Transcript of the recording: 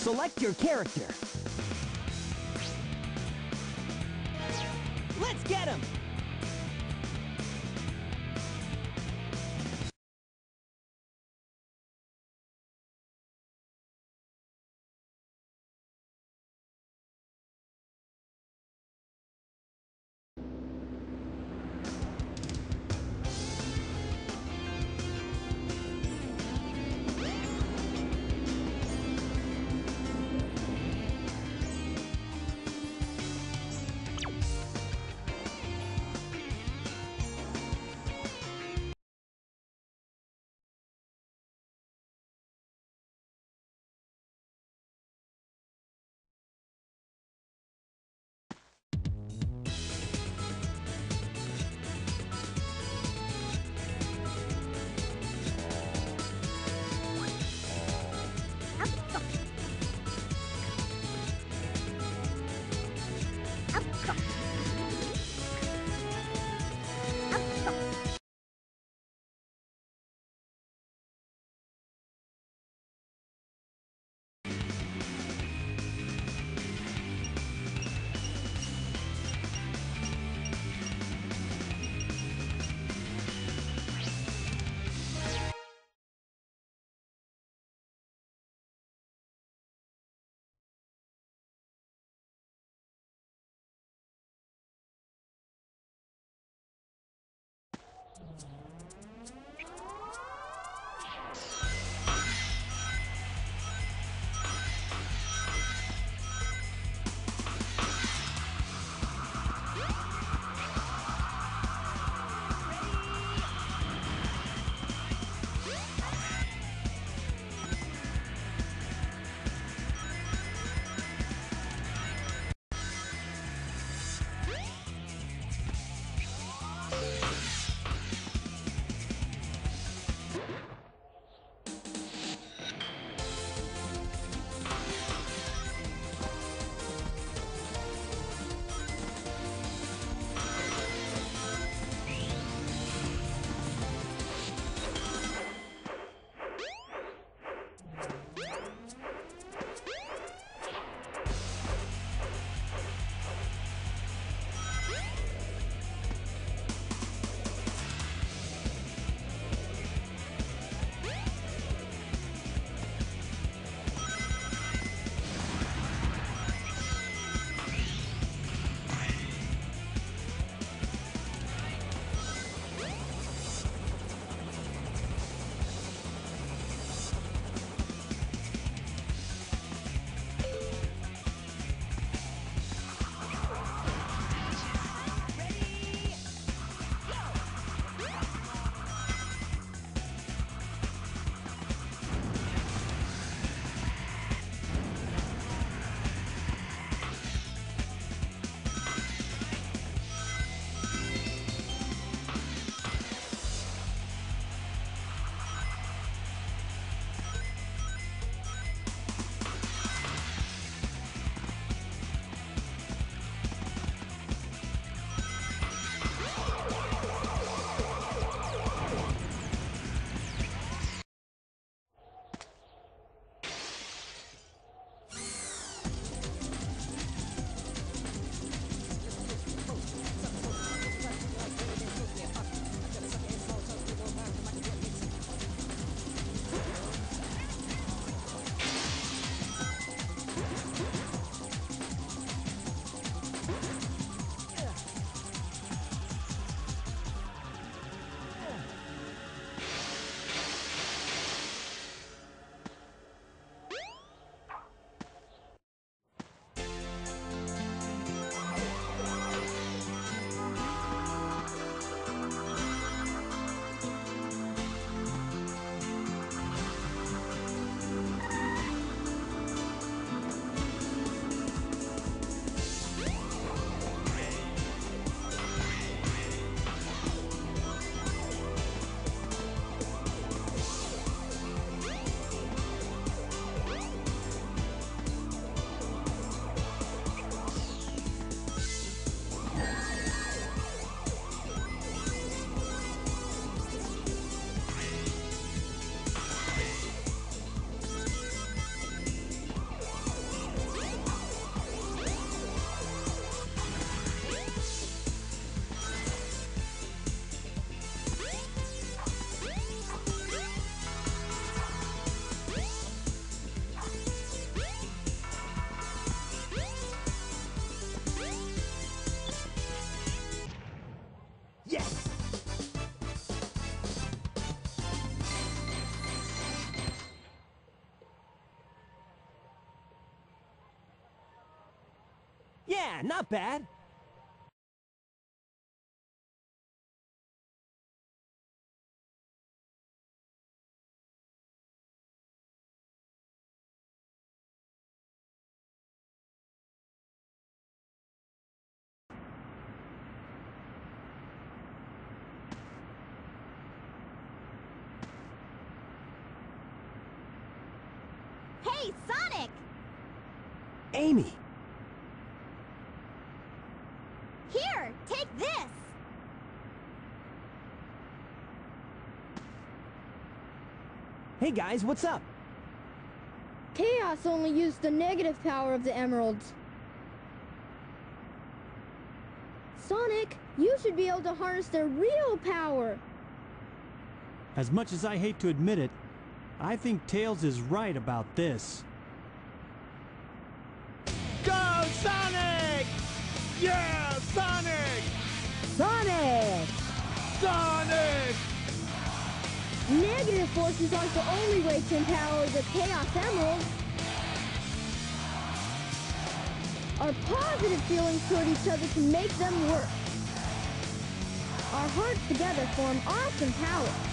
Select your character. Let's get him! Yeah. Yeah, not bad. Hey, Sonic! Amy, hey guys, what's up? Chaos only used the negative power of the emeralds. Sonic, you should be able to harness their real power. As much as I hate to admit it, I think Tails is right about this. Go, Sonic! Yeah, Sonic! Sonic! Sonic! Negative forces aren't the only way to empower the Chaos Emeralds. Our positive feelings toward each other can make them work. Our hearts together form awesome power.